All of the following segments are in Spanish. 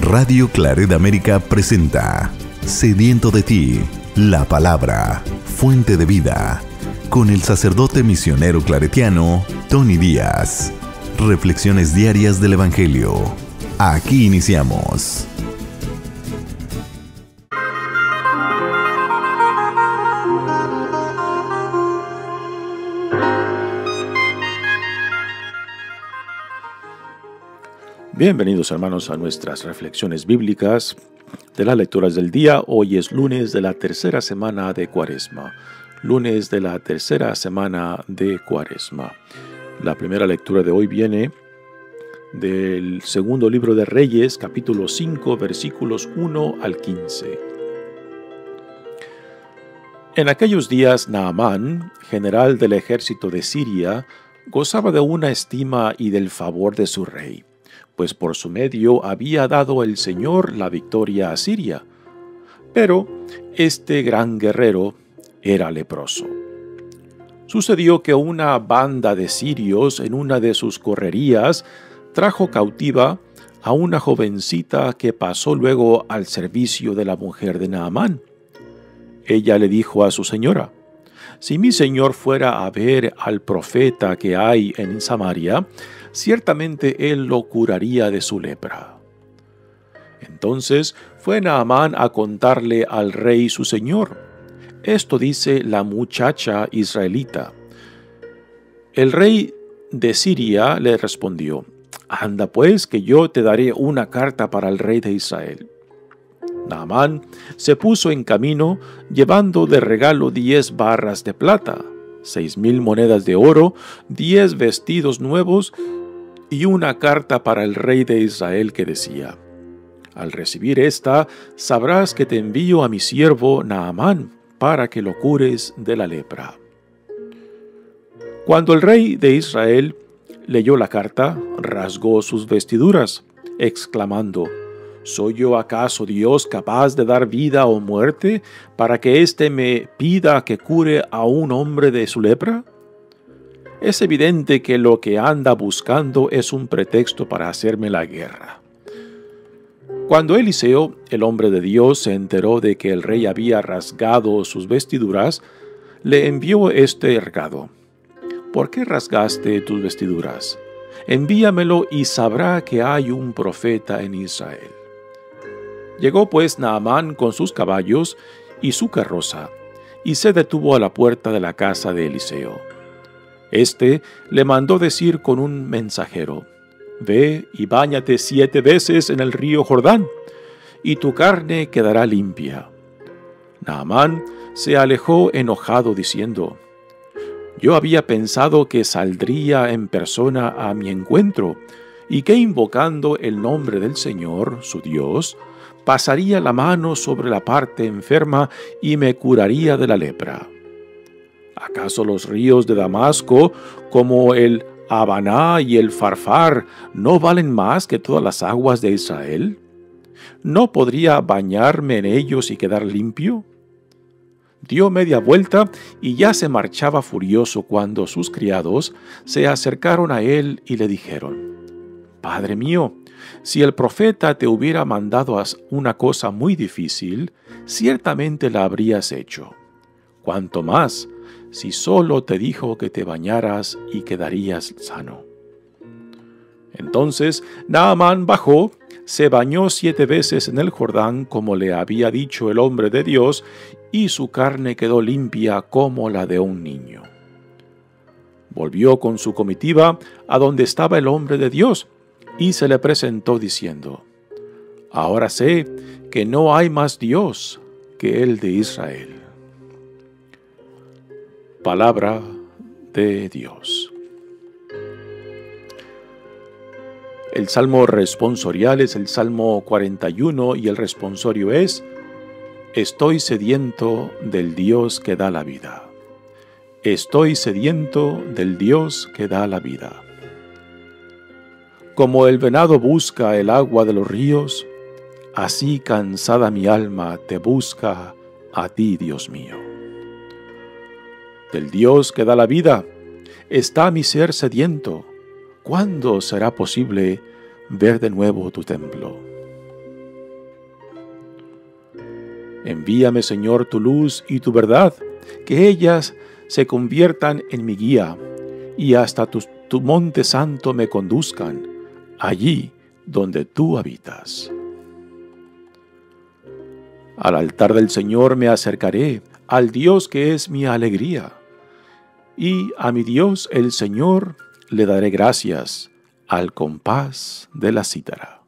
Radio Claret América presenta Sediento de ti, la palabra, fuente de vida, con el sacerdote misionero claretiano Tony Díaz. Reflexiones diarias del Evangelio. Aquí iniciamos. Bienvenidos hermanos a nuestras reflexiones bíblicas de las lecturas del día. Hoy es lunes de la tercera semana de Cuaresma. Lunes de la tercera semana de Cuaresma. La primera lectura de hoy viene del segundo libro de Reyes, capítulo 5, versículos 1 al 15. En aquellos días Naamán, general del ejército de Siria, gozaba de una estima y del favor de su rey pues por su medio había dado el Señor la victoria a Siria. Pero este gran guerrero era leproso. Sucedió que una banda de sirios en una de sus correrías trajo cautiva a una jovencita que pasó luego al servicio de la mujer de Naamán. Ella le dijo a su señora, Si mi señor fuera a ver al profeta que hay en Samaria, ciertamente él lo curaría de su lepra. Entonces fue Naamán a contarle al rey su señor. Esto dice la muchacha israelita. El rey de Siria le respondió, Anda pues, que yo te daré una carta para el rey de Israel. Naamán se puso en camino llevando de regalo diez barras de plata, seis mil monedas de oro, diez vestidos nuevos y una carta para el rey de Israel que decía, Al recibir esta, sabrás que te envío a mi siervo Naamán para que lo cures de la lepra. Cuando el rey de Israel leyó la carta, rasgó sus vestiduras, exclamando, ¿Soy yo acaso Dios capaz de dar vida o muerte para que éste me pida que cure a un hombre de su lepra? Es evidente que lo que anda buscando es un pretexto para hacerme la guerra. Cuando Eliseo, el hombre de Dios, se enteró de que el rey había rasgado sus vestiduras, le envió este recado. ¿Por qué rasgaste tus vestiduras? Envíamelo y sabrá que hay un profeta en Israel. Llegó pues Naamán con sus caballos y su carroza, y se detuvo a la puerta de la casa de Eliseo. Este le mandó decir con un mensajero, Ve y báñate siete veces en el río Jordán, y tu carne quedará limpia. Naamán se alejó enojado diciendo, Yo había pensado que saldría en persona a mi encuentro, y que invocando el nombre del Señor, su Dios, pasaría la mano sobre la parte enferma y me curaría de la lepra. ¿Acaso los ríos de Damasco, como el Habaná y el Farfar, no valen más que todas las aguas de Israel? ¿No podría bañarme en ellos y quedar limpio? Dio media vuelta y ya se marchaba furioso cuando sus criados se acercaron a él y le dijeron, Padre mío, si el profeta te hubiera mandado una cosa muy difícil, ciertamente la habrías hecho. Cuanto más si solo te dijo que te bañaras y quedarías sano. Entonces Naamán bajó, se bañó siete veces en el Jordán como le había dicho el hombre de Dios, y su carne quedó limpia como la de un niño. Volvió con su comitiva a donde estaba el hombre de Dios, y se le presentó diciendo, Ahora sé que no hay más Dios que el de Israel. Palabra de Dios. El salmo responsorial es el Salmo 41 y el responsorio es, Estoy sediento del Dios que da la vida. Estoy sediento del Dios que da la vida. Como el venado busca el agua de los ríos, así cansada mi alma te busca a ti, Dios mío del Dios que da la vida, está mi ser sediento. ¿Cuándo será posible ver de nuevo tu templo? Envíame, Señor, tu luz y tu verdad, que ellas se conviertan en mi guía, y hasta tu, monte santo me conduzcan, allí donde tú habitas. Al altar del Señor me acercaré, al Dios que es mi alegría. Y a mi Dios el Señor le daré gracias al compás de la cítara.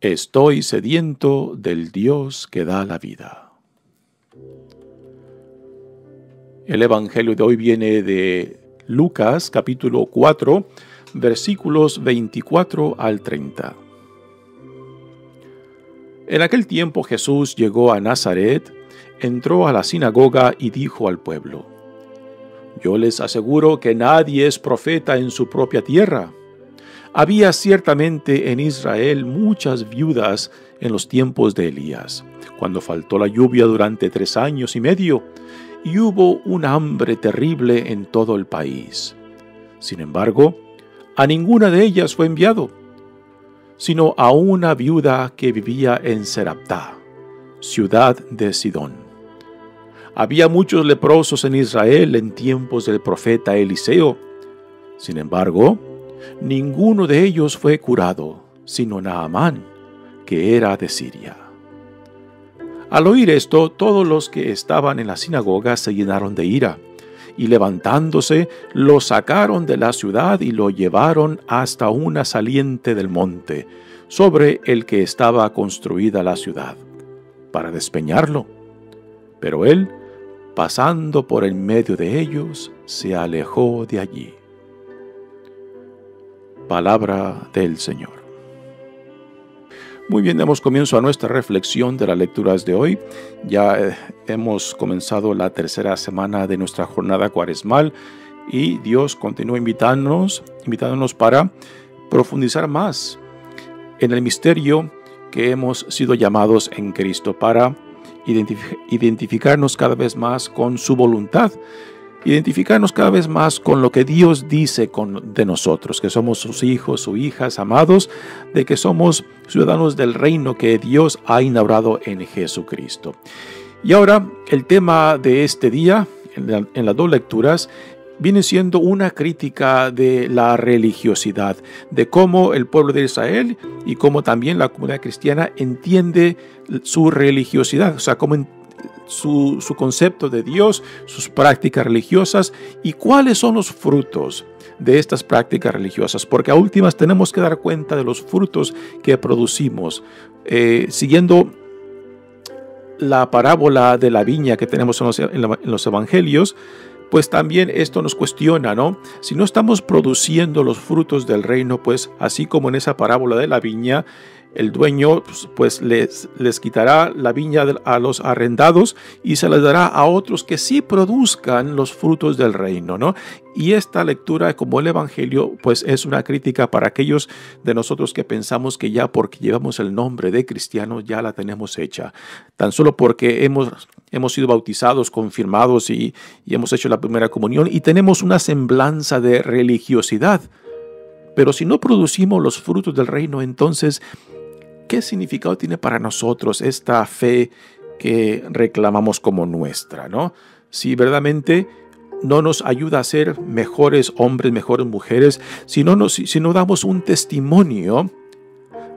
Estoy sediento del Dios que da la vida. El Evangelio de hoy viene de Lucas capítulo 4 versículos 24 al 30. En aquel tiempo Jesús llegó a Nazaret, entró a la sinagoga y dijo al pueblo, Yo les aseguro que nadie es profeta en su propia tierra. Había ciertamente en Israel muchas viudas en los tiempos de Elías, cuando faltó la lluvia durante tres años y medio, y hubo un hambre terrible en todo el país. Sin embargo, a ninguna de ellas fue enviado, sino a una viuda que vivía en Seraptá, ciudad de Sidón. Había muchos leprosos en Israel en tiempos del profeta Eliseo. Sin embargo, ninguno de ellos fue curado, sino Naamán, que era de Siria. Al oír esto, todos los que estaban en la sinagoga se llenaron de ira y levantándose lo sacaron de la ciudad y lo llevaron hasta una saliente del monte, sobre el que estaba construida la ciudad, para despeñarlo. Pero él, pasando por en medio de ellos, se alejó de allí. Palabra del Señor. Muy bien, damos comienzo a nuestra reflexión de las lecturas de hoy. Ya eh, hemos comenzado la tercera semana de nuestra jornada cuaresmal y Dios continúa invitándonos, invitándonos para profundizar más en el misterio que hemos sido llamados en Cristo, para identificarnos cada vez más con su voluntad identificarnos cada vez más con lo que Dios dice con, de nosotros, que somos sus hijos, sus hijas amados, de que somos ciudadanos del reino que Dios ha inaugurado en Jesucristo. Y ahora el tema de este día, en, en las dos lecturas, viene siendo una crítica de la religiosidad, de cómo el pueblo de Israel y cómo también la comunidad cristiana entiende su religiosidad, o sea, cómo su, concepto de Dios, sus prácticas religiosas y cuáles son los frutos de estas prácticas religiosas, porque a últimas tenemos que dar cuenta de los frutos que producimos. Eh, siguiendo la parábola de la viña que tenemos en los, evangelios, pues también esto nos cuestiona, ¿no? Si no estamos produciendo los frutos del reino, pues así como en esa parábola de la viña, el dueño pues, pues les, les, quitará la viña a los arrendados y se les dará a otros que sí produzcan los frutos del reino, ¿no? Y esta lectura, como el Evangelio, pues es una crítica para aquellos de nosotros que pensamos que ya porque llevamos el nombre de cristiano ya la tenemos hecha. Tan solo porque hemos, hemos sido bautizados, confirmados y, y hemos hecho la primera comunión y tenemos una semblanza de religiosidad. Pero si no producimos los frutos del reino, entonces ¿Qué significado tiene para nosotros esta fe que reclamamos como nuestra? ¿no? Si verdaderamente no nos ayuda a ser mejores hombres, mejores mujeres, si no, nos, si no damos un testimonio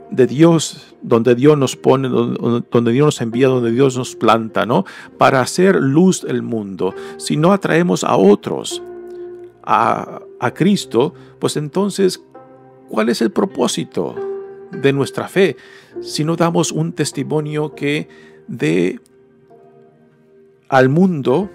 de Dios, donde Dios nos pone, donde Dios nos envía, donde Dios nos planta, ¿no? Para hacer luz del mundo. Si no atraemos a otros a, a Cristo, pues entonces, ¿cuál es el propósito de nuestra fe? sino damos un testimonio que dé al mundo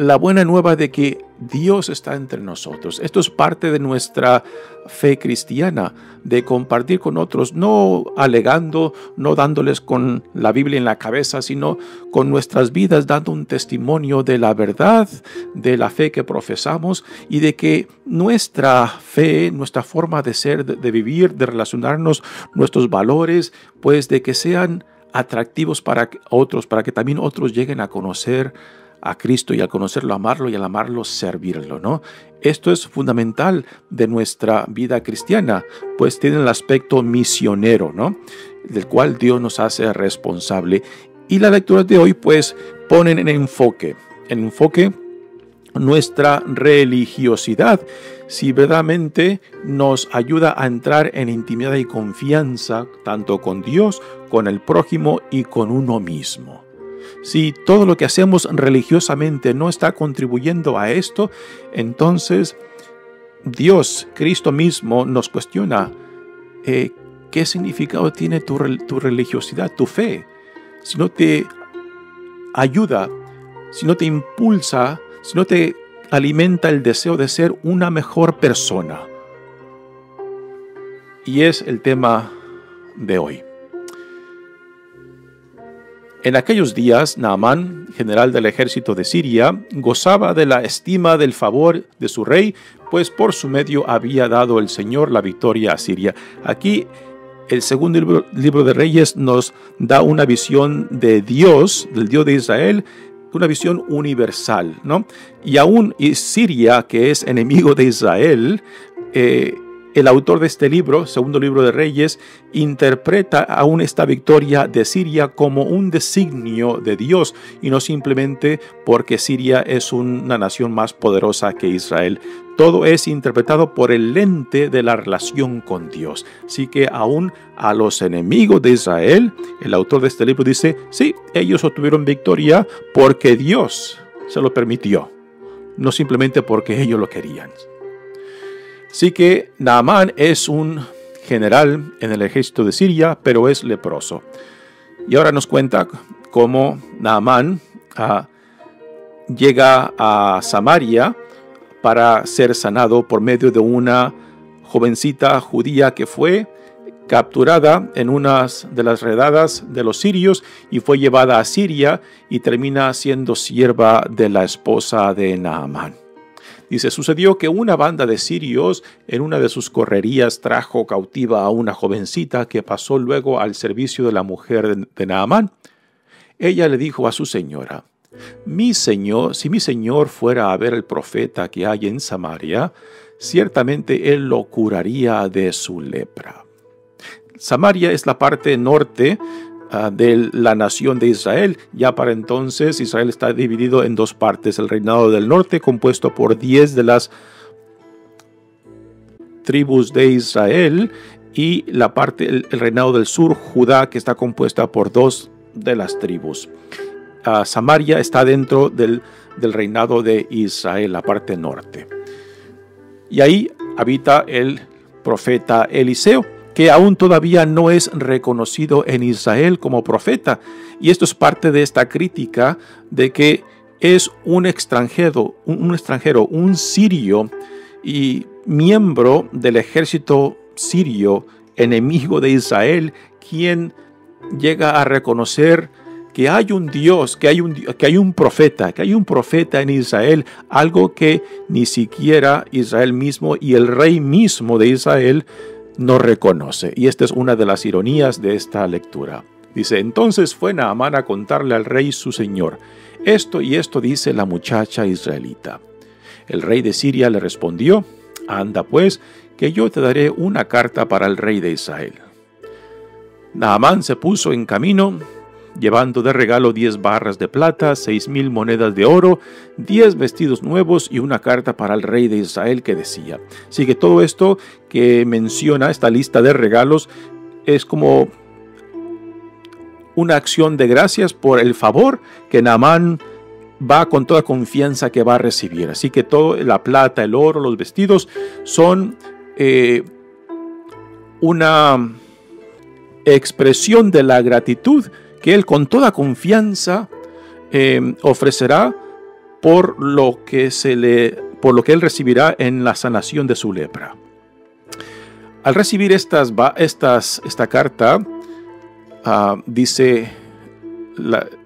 la buena nueva de que Dios está entre nosotros. Esto es parte de nuestra fe cristiana, de compartir con otros, no alegando, no dándoles con la Biblia en la cabeza, sino con nuestras vidas dando un testimonio de la verdad, de la fe que profesamos y de que nuestra fe, nuestra forma de ser, de, vivir, de relacionarnos, nuestros valores, pues de que sean atractivos para otros, para que también otros lleguen a conocer a Cristo y al conocerlo amarlo y al amarlo servirlo, ¿no? Esto es fundamental de nuestra vida cristiana, pues tiene el aspecto misionero, ¿no? Del cual Dios nos hace responsable. Y la lectura de hoy, pues, ponen en enfoque, en enfoque nuestra religiosidad, si verdaderamente nos ayuda a entrar en intimidad y confianza, tanto con Dios, con el prójimo y con uno mismo. Si todo lo que hacemos religiosamente no está contribuyendo a esto, entonces Dios, Cristo mismo, nos cuestiona eh, qué significado tiene tu, tu religiosidad, tu fe. Si no te ayuda, si no te impulsa, si no te alimenta el deseo de ser una mejor persona. Y es el tema de hoy. En aquellos días, Naamán, general del ejército de Siria, gozaba de la estima del favor de su rey, pues por su medio había dado el Señor la victoria a Siria. Aquí el segundo libro, de Reyes nos da una visión de Dios, del Dios de Israel, una visión universal, ¿no? Y aún Siria, que es enemigo de Israel, eh, el autor de este libro, segundo libro de Reyes, interpreta aún esta victoria de Siria como un designio de Dios y no simplemente porque Siria es una nación más poderosa que Israel. Todo es interpretado por el lente de la relación con Dios. Así que aún a los enemigos de Israel, el autor de este libro dice, sí, ellos obtuvieron victoria porque Dios se lo permitió, no simplemente porque ellos lo querían. Así que Naamán es un general en el ejército de Siria, pero es leproso. Y ahora nos cuenta cómo Naamán ah, llega a Samaria para ser sanado por medio de una jovencita judía que fue capturada en una de las redadas de los sirios y fue llevada a Siria y termina siendo sierva de la esposa de Naamán. Dice, sucedió que una banda de sirios en una de sus correrías trajo cautiva a una jovencita que pasó luego al servicio de la mujer de Naamán. Ella le dijo a su señora, mi señor, si mi señor fuera a ver el profeta que hay en Samaria, ciertamente él lo curaría de su lepra. Samaria es la parte norte Ah, de la nación de Israel. Ya para entonces Israel está dividido en dos partes. El reinado del norte compuesto por diez de las tribus de Israel y la parte, el, reinado del sur, Judá, que está compuesta por dos de las tribus. Ah, Samaria está dentro del, del reinado de Israel, la parte norte. Y ahí habita el profeta Eliseo que aún todavía no es reconocido en Israel como profeta. Y esto es parte de esta crítica de que es un extranjero, un, extranjero, un sirio y miembro del ejército sirio, enemigo de Israel, quien llega a reconocer que hay un Dios, que hay un, que hay un profeta, que hay un profeta en Israel, algo que ni siquiera Israel mismo y el rey mismo de Israel no reconoce. Y esta es una de las ironías de esta lectura. Dice, entonces fue Naamán a contarle al rey su señor. Esto y esto dice la muchacha israelita. El rey de Siria le respondió, anda pues, que yo te daré una carta para el rey de Israel. Naamán se puso en camino llevando de regalo diez barras de plata, seis mil monedas de oro, diez vestidos nuevos y una carta para el rey de Israel que decía. Así que todo esto que menciona esta lista de regalos es como una acción de gracias por el favor que Naamán va con toda confianza que va a recibir. Así que todo, la plata, el oro, los vestidos son eh, una expresión de la gratitud que Él con toda confianza em, ofrecerá por lo que se le, por lo que Él recibirá en la sanación de su lepra. Al recibir estas, esta carta, ah, dice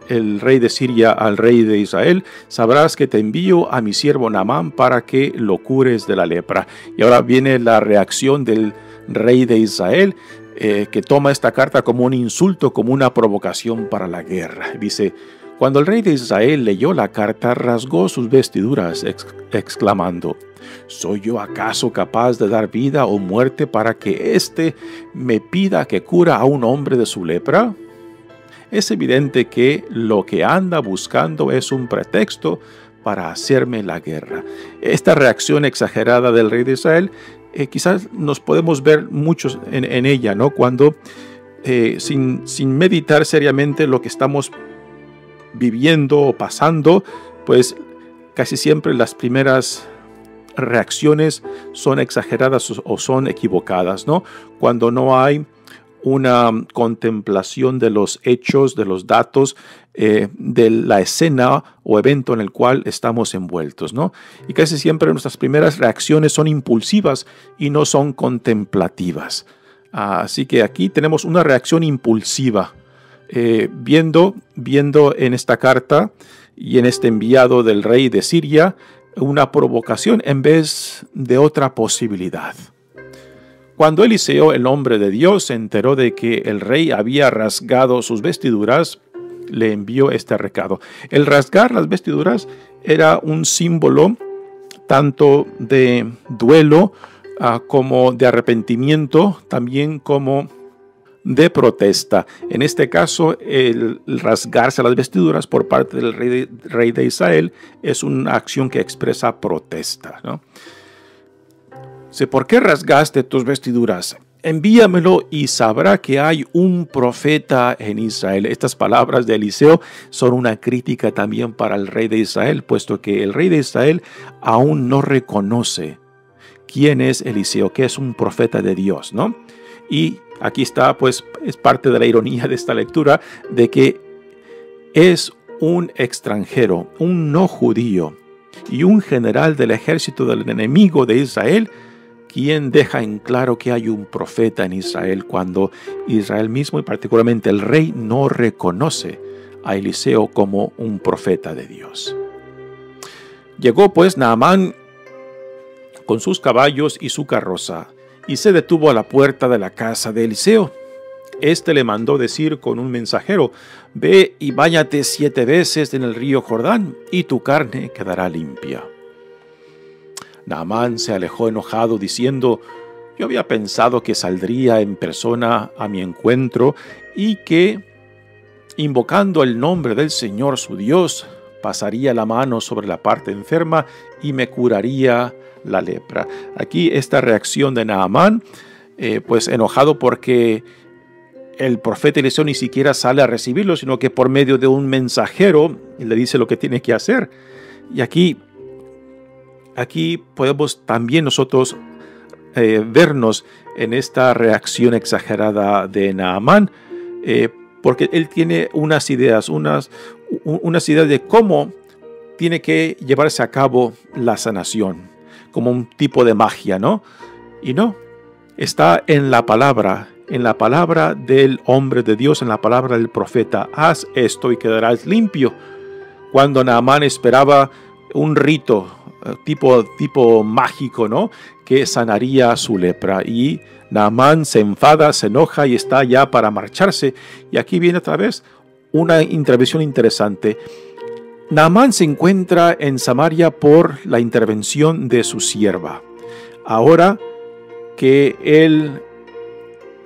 el rey de Siria al rey de Israel, sabrás que te envío a mi siervo Naamán para que lo cures de la lepra. Y ahora viene la reacción del rey de Israel. Eh, que toma esta carta como un insulto, como una provocación para la guerra. Dice, Cuando el rey de Israel leyó la carta, rasgó sus vestiduras, exclamando, ¿Soy yo acaso capaz de dar vida o muerte para que éste me pida que cura a un hombre de su lepra? Es evidente que lo que anda buscando es un pretexto para hacerme la guerra. Esta reacción exagerada del rey de Israel, eh, quizás nos podemos ver muchos en, ella, ¿no? Cuando eh, sin, sin meditar seriamente lo que estamos viviendo o pasando, pues casi siempre las primeras reacciones son exageradas o son equivocadas, ¿no? Cuando no hay una contemplación de los hechos, de los datos, eh, de la escena o evento en el cual estamos envueltos, ¿no? Y casi siempre nuestras primeras reacciones son impulsivas y no son contemplativas. Así que aquí tenemos una reacción impulsiva eh, viendo, viendo en esta carta y en este enviado del rey de Siria una provocación en vez de otra posibilidad. Cuando Eliseo, el hombre de Dios, se enteró de que el rey había rasgado sus vestiduras, le envió este recado. El rasgar las vestiduras era un símbolo tanto de duelo ah, como de arrepentimiento, también como de protesta. En este caso, el rasgarse las vestiduras por parte del rey de, Israel es una acción que expresa protesta. ¿no? ¿Por qué rasgaste tus vestiduras? Envíamelo y sabrá que hay un profeta en Israel. Estas palabras de Eliseo son una crítica también para el rey de Israel, puesto que el rey de Israel aún no reconoce quién es Eliseo, que es un profeta de Dios, ¿no? Y aquí está, pues, es parte de la ironía de esta lectura, de que es un extranjero, un no judío y un general del ejército del enemigo de Israel, quien deja en claro que hay un profeta en Israel cuando Israel mismo y particularmente el rey no reconoce a Eliseo como un profeta de Dios. Llegó pues Naamán con sus caballos y su carroza y se detuvo a la puerta de la casa de Eliseo. Este le mandó decir con un mensajero, Ve y báñate siete veces en el río Jordán, y tu carne quedará limpia. Naamán se alejó enojado, diciendo, Yo había pensado que saldría en persona a mi encuentro y que, invocando el nombre del Señor su Dios, pasaría la mano sobre la parte enferma y me curaría la lepra. Aquí esta reacción de Naamán, eh, pues enojado porque el profeta Eliseo ni siquiera sale a recibirlo, sino que por medio de un mensajero le dice lo que tiene que hacer. Y aquí, aquí podemos también nosotros eh, vernos en esta reacción exagerada de Naamán, eh, porque él tiene unas ideas, unas, unas ideas de cómo tiene que llevarse a cabo la sanación como un tipo de magia, ¿no? Y no, está en la palabra, en la palabra del hombre de Dios, en la palabra del profeta. Haz esto y quedarás limpio. Cuando Naamán esperaba un rito tipo, tipo mágico, ¿no? Que sanaría su lepra. Y Naamán se enfada, se enoja y está ya para marcharse. Y aquí viene otra vez una intervención interesante. Naamán se encuentra en Samaria por la intervención de su sierva. Ahora que él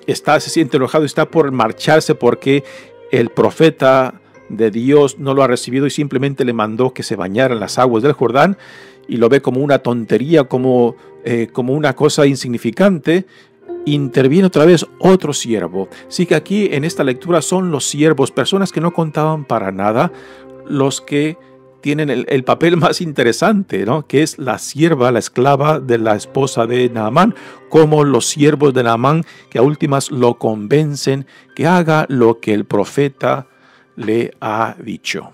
está, se siente enojado, está por marcharse porque el profeta de Dios no lo ha recibido y simplemente le mandó que se bañara en las aguas del Jordán y lo ve como una tontería, como, eh, como una cosa insignificante, interviene otra vez otro siervo. Sí que aquí en esta lectura son los siervos, personas que no contaban para nada, los que tienen el, papel más interesante, ¿no? que es la sierva, la esclava de la esposa de Naamán, como los siervos de Naamán que a últimas lo convencen que haga lo que el profeta le ha dicho.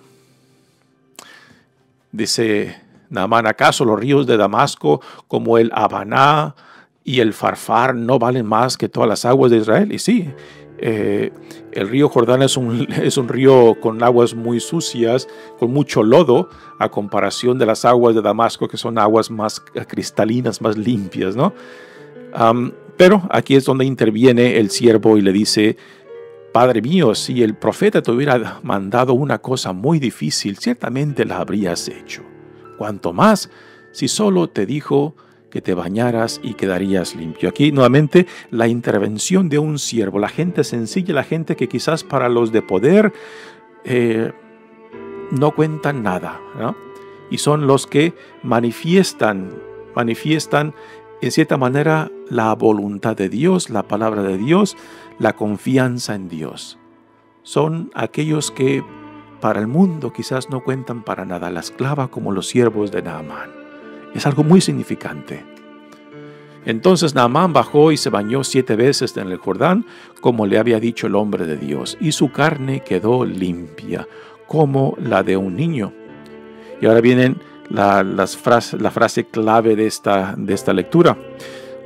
Dice Naamán, ¿acaso los ríos de Damasco como el Habaná y el Farfar no valen más que todas las aguas de Israel? Y sí, eh, el río Jordán es un, es un, río con aguas muy sucias, con mucho lodo, a comparación de las aguas de Damasco, que son aguas más cristalinas, más limpias, ¿no? pero aquí es donde interviene el siervo y le dice, Padre mío, si el profeta te hubiera mandado una cosa muy difícil, ciertamente la habrías hecho. Cuanto más si solo te dijo que te bañaras y quedarías limpio. Aquí nuevamente la intervención de un siervo, la gente sencilla, la gente que quizás para los de poder eh, no cuentan nada, y son los que manifiestan, manifiestan en cierta manera la voluntad de Dios, la palabra de Dios, la confianza en Dios. Son aquellos que para el mundo quizás no cuentan para nada, la esclava como los siervos de Naamán. Es algo muy significante. Entonces Naamán bajó y se bañó siete veces en el Jordán, como le había dicho el hombre de Dios, y su carne quedó limpia, como la de un niño. Y ahora vienen la, las la frase clave de esta, de esta lectura.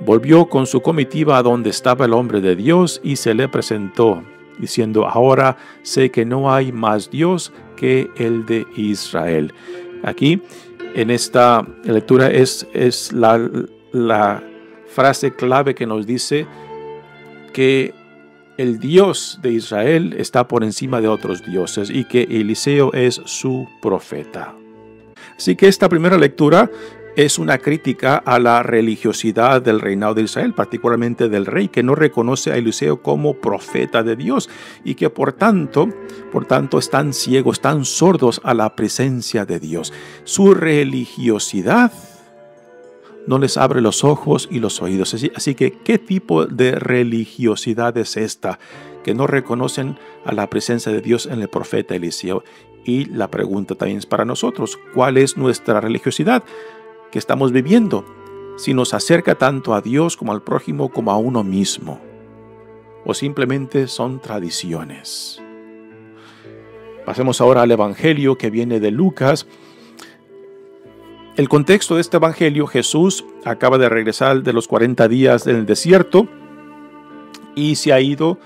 Volvió con su comitiva a donde estaba el hombre de Dios y se le presentó, diciendo, ahora sé que no hay más Dios que el de Israel. Aquí en esta lectura es, es la, la frase clave que nos dice que el Dios de Israel está por encima de otros dioses y que Eliseo es su profeta. Así que esta primera lectura es una crítica a la religiosidad del reinado de Israel, particularmente del rey, que no reconoce a Eliseo como profeta de Dios y que por tanto, por tanto están ciegos, están sordos a la presencia de Dios. Su religiosidad no les abre los ojos y los oídos. Así, que, ¿qué tipo de religiosidad es esta? Que no reconocen a la presencia de Dios en el profeta Eliseo. Y la pregunta también es para nosotros, ¿cuál es nuestra religiosidad? Que estamos viviendo, si nos acerca tanto a Dios como al prójimo como a uno mismo, o simplemente son tradiciones. Pasemos ahora al Evangelio que viene de Lucas. El contexto de este Evangelio, Jesús acaba de regresar de los 40 días en el desierto y se ha ido,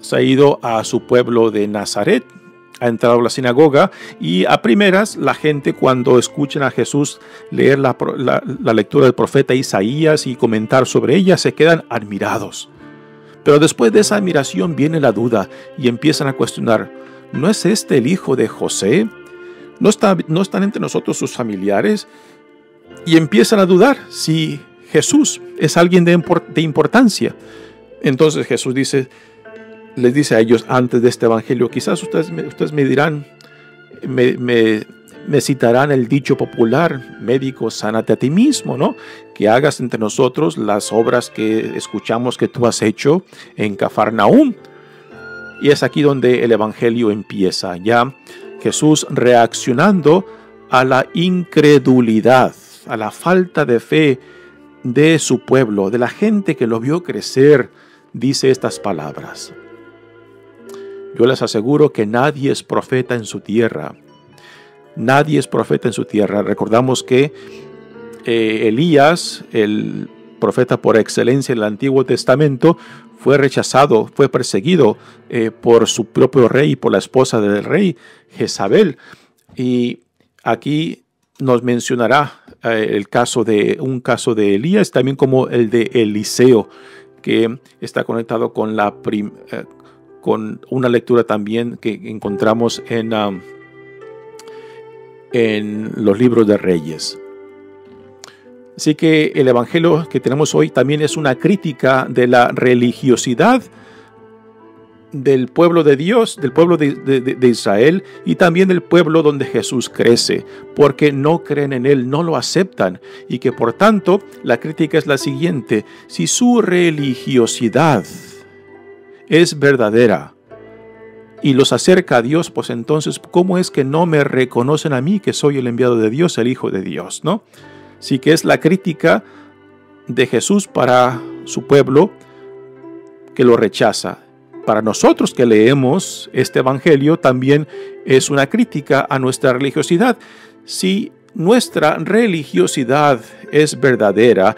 se ha ido a su pueblo de Nazaret, ha entrado a la sinagoga y a primeras la gente cuando escuchan a Jesús leer la, lectura del profeta Isaías y comentar sobre ella se quedan admirados. Pero después de esa admiración viene la duda y empiezan a cuestionar, ¿no es este el hijo de José? ¿No, está, no están entre nosotros sus familiares? Y empiezan a dudar si Jesús es alguien de, de importancia. Entonces Jesús dice, les dice a ellos antes de este evangelio, quizás ustedes, ustedes me dirán, me, me, citarán el dicho popular, médico, sánate a ti mismo, ¿no? Que hagas entre nosotros las obras que escuchamos que tú has hecho en Cafarnaúm. Y es aquí donde el evangelio empieza, ya Jesús reaccionando a la incredulidad, a la falta de fe de su pueblo, de la gente que lo vio crecer, dice estas palabras. Yo les aseguro que nadie es profeta en su tierra. Nadie es profeta en su tierra. Recordamos que eh, Elías, el profeta por excelencia en el Antiguo Testamento, fue rechazado, fue perseguido eh, por su propio rey y por la esposa del rey, Jezabel. Y aquí nos mencionará eh, el caso de un caso de Elías, también como el de Eliseo, que está conectado con la, con una lectura también que encontramos en, um, en los libros de Reyes. Así que el Evangelio que tenemos hoy también es una crítica de la religiosidad del pueblo de Dios, del pueblo de, de, Israel y también del pueblo donde Jesús crece, porque no creen en Él, no lo aceptan y que por tanto la crítica es la siguiente, si su religiosidad es verdadera y los acerca a Dios, pues entonces, ¿cómo es que no me reconocen a mí que soy el enviado de Dios, el Hijo de Dios? ¿no? Sí que es la crítica de Jesús para su pueblo que lo rechaza. Para nosotros que leemos este Evangelio también es una crítica a nuestra religiosidad. Si nuestra religiosidad es verdadera,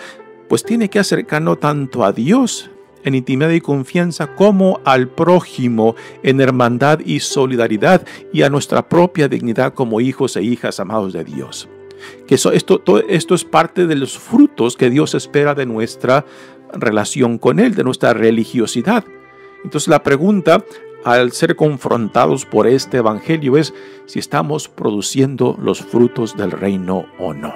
pues tiene que acercarnos tanto a Dios en intimidad y confianza como al prójimo en hermandad y solidaridad y a nuestra propia dignidad como hijos e hijas amados de Dios. Que esto, esto es parte de los frutos que Dios espera de nuestra relación con Él, de nuestra religiosidad. Entonces la pregunta al ser confrontados por este Evangelio es si estamos produciendo los frutos del reino o no.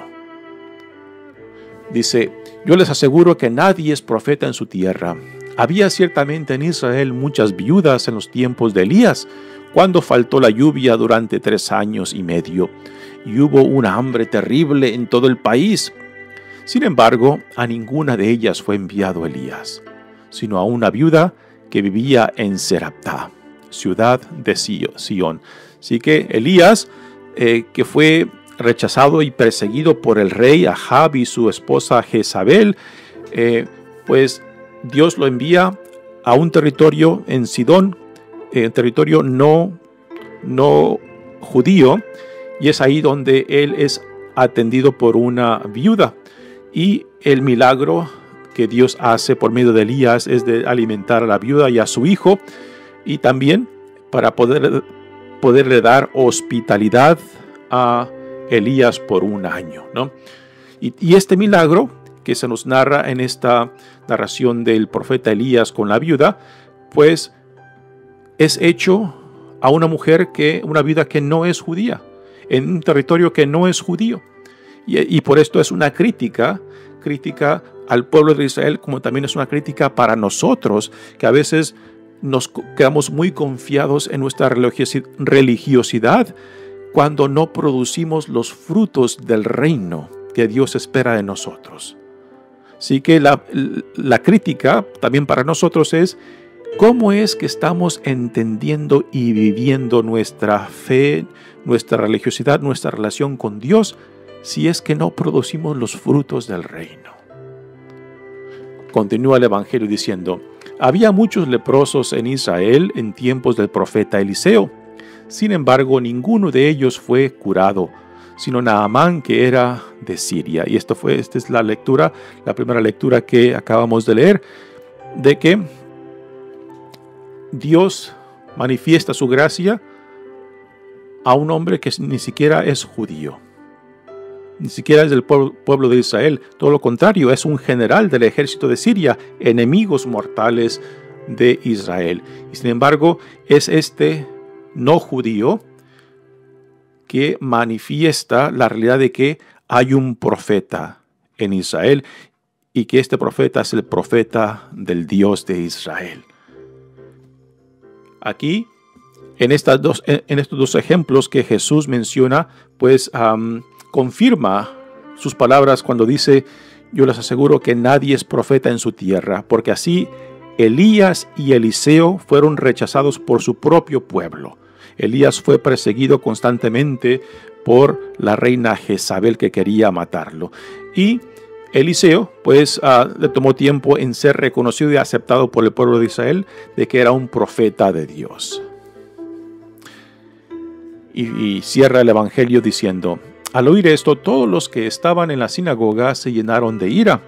Dice, yo les aseguro que nadie es profeta en su tierra. Había ciertamente en Israel muchas viudas en los tiempos de Elías, cuando faltó la lluvia durante tres años y medio, y hubo una hambre terrible en todo el país. Sin embargo, a ninguna de ellas fue enviado Elías, sino a una viuda que vivía en Serapta ciudad de Sion. Así que Elías, eh, que fue rechazado y perseguido por el rey Ahab y su esposa Jezabel, eh, pues Dios lo envía a un territorio en Sidón, eh, territorio no, no judío, y es ahí donde él es atendido por una viuda. Y el milagro que Dios hace por medio de Elías es de alimentar a la viuda y a su hijo, y también para poder, poderle dar hospitalidad a Elías por un año. ¿no? Y, este milagro que se nos narra en esta narración del profeta Elías con la viuda, pues es hecho a una mujer que, una viuda que no es judía, en un territorio que no es judío. Y, y por esto es una crítica, crítica al pueblo de Israel, como también es una crítica para nosotros, que a veces nos quedamos muy confiados en nuestra religiosidad cuando no producimos los frutos del reino que Dios espera de nosotros. Así que la, la crítica también para nosotros es cómo es que estamos entendiendo y viviendo nuestra fe, nuestra religiosidad, nuestra relación con Dios, si es que no producimos los frutos del reino. Continúa el Evangelio diciendo, había muchos leprosos en Israel en tiempos del profeta Eliseo. Sin embargo, ninguno de ellos fue curado, sino Naamán que era de Siria. Y esto fue, esta es la lectura, la primera lectura que acabamos de leer, de que Dios manifiesta su gracia a un hombre que ni siquiera es judío ni siquiera es del pueblo de Israel, todo lo contrario, es un general del ejército de Siria, enemigos mortales de Israel. Y sin embargo, es este no judío que manifiesta la realidad de que hay un profeta en Israel y que este profeta es el profeta del Dios de Israel. Aquí, en, estos dos ejemplos que Jesús menciona, pues confirma sus palabras cuando dice, yo les aseguro que nadie es profeta en su tierra, porque así Elías y Eliseo fueron rechazados por su propio pueblo. Elías fue perseguido constantemente por la reina Jezabel que quería matarlo. Y Eliseo, pues, ah, le tomó tiempo en ser reconocido y aceptado por el pueblo de Israel de que era un profeta de Dios. y cierra el Evangelio diciendo, al oír esto, todos los que estaban en la sinagoga se llenaron de ira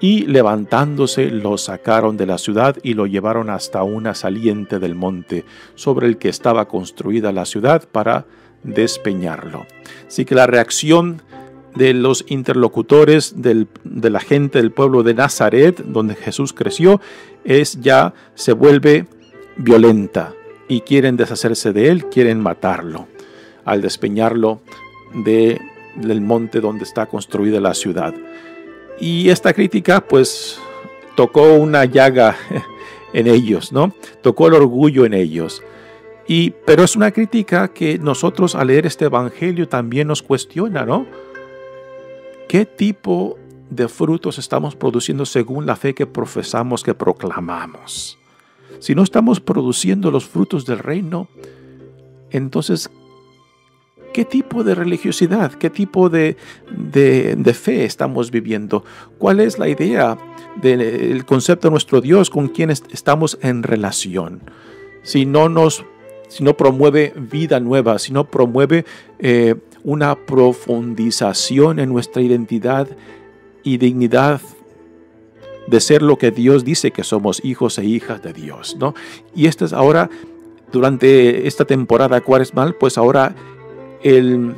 y levantándose lo sacaron de la ciudad y lo llevaron hasta una saliente del monte sobre el que estaba construida la ciudad para despeñarlo. Así que la reacción de los interlocutores de la gente del pueblo de Nazaret, donde Jesús creció, es ya se vuelve violenta y quieren deshacerse de él, quieren matarlo. Al despeñarlo, de, del monte donde está construida la ciudad. Y esta crítica pues tocó una llaga en ellos, ¿no? Tocó el orgullo en ellos. Y, pero es una crítica que nosotros al leer este evangelio también nos cuestiona, ¿no? ¿Qué tipo de frutos estamos produciendo según la fe que profesamos, que proclamamos? Si no estamos produciendo los frutos del reino, entonces, ¿Qué tipo de religiosidad, qué tipo de, fe estamos viviendo? ¿Cuál es la idea del concepto de nuestro Dios con quien estamos en relación? Si no nos si no promueve vida nueva, si no promueve eh, una profundización en nuestra identidad y dignidad de ser lo que Dios dice que somos hijos e hijas de Dios, ¿no? Y esto es ahora, durante esta temporada cuaresmal, pues ahora el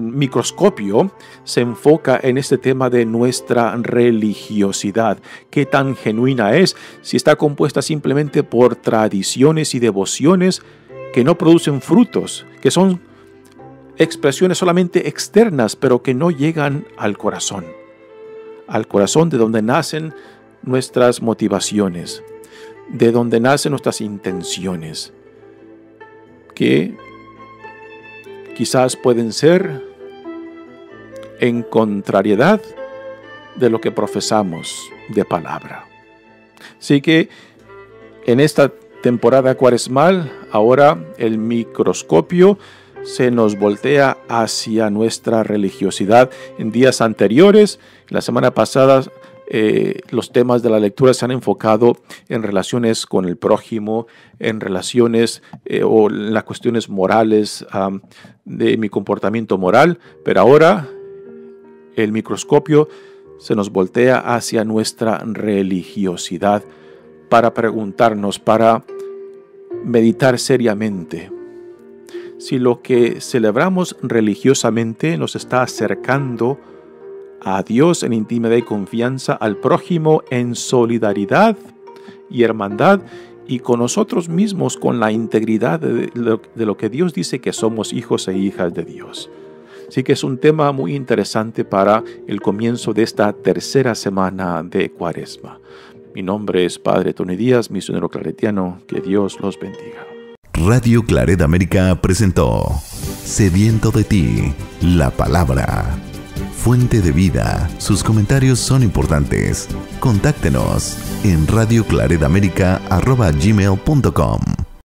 microscopio se enfoca en este tema de nuestra religiosidad. ¿Qué tan genuina es? Si está compuesta simplemente por tradiciones y devociones que no producen frutos, que son expresiones solamente externas, pero que no llegan al corazón. Al corazón de donde nacen nuestras motivaciones, de donde nacen nuestras intenciones, que quizás pueden ser en contrariedad de lo que profesamos de palabra. Así que en esta temporada cuaresmal, ahora el microscopio se nos voltea hacia nuestra religiosidad. En días anteriores, la semana pasada, eh, los temas de la lectura se han enfocado en relaciones con el prójimo, en relaciones eh, o en las cuestiones morales de mi comportamiento moral, pero ahora el microscopio se nos voltea hacia nuestra religiosidad para preguntarnos, para meditar seriamente si lo que celebramos religiosamente nos está acercando a Dios en intimidad y confianza, al prójimo en solidaridad y hermandad y con nosotros mismos con la integridad de lo, que Dios dice que somos hijos e hijas de Dios. Así que es un tema muy interesante para el comienzo de esta tercera semana de Cuaresma. Mi nombre es Padre Tony Díaz, misionero claretiano. Que Dios los bendiga. Radio Claret América presentó Sediento de ti, la palabra. Fuente de vida, sus comentarios son importantes. Contáctenos en radioclaredamerica.gmail.com